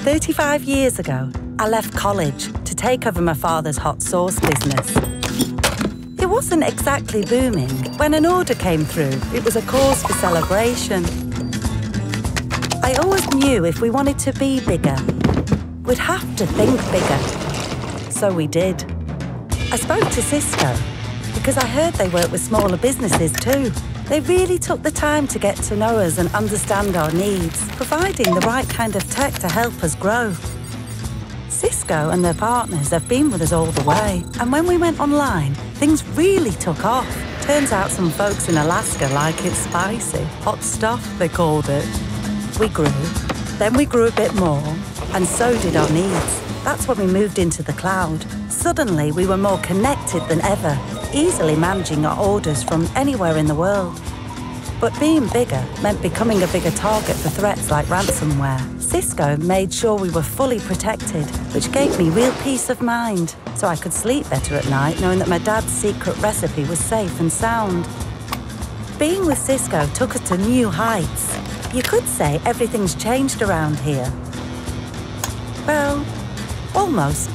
35 years ago, I left college to take over my father's hot sauce business. It wasn't exactly booming. When an order came through, it was a cause for celebration. I always knew if we wanted to be bigger, we'd have to think bigger. So we did. I spoke to Cisco because I heard they work with smaller businesses too. They really took the time to get to know us and understand our needs, providing the right kind of tech to help us grow. Cisco and their partners have been with us all the way, and when we went online, things really took off. Turns out some folks in Alaska like it spicy. Hot stuff, they called it. We grew, then we grew a bit more, and so did our needs. That's when we moved into the cloud. Suddenly, we were more connected than ever, easily managing our orders from anywhere in the world. But being bigger meant becoming a bigger target for threats like ransomware. Cisco made sure we were fully protected, which gave me real peace of mind, so I could sleep better at night knowing that my dad's secret recipe was safe and sound. Being with Cisco took us to new heights. You could say everything's changed around here. Well, almost.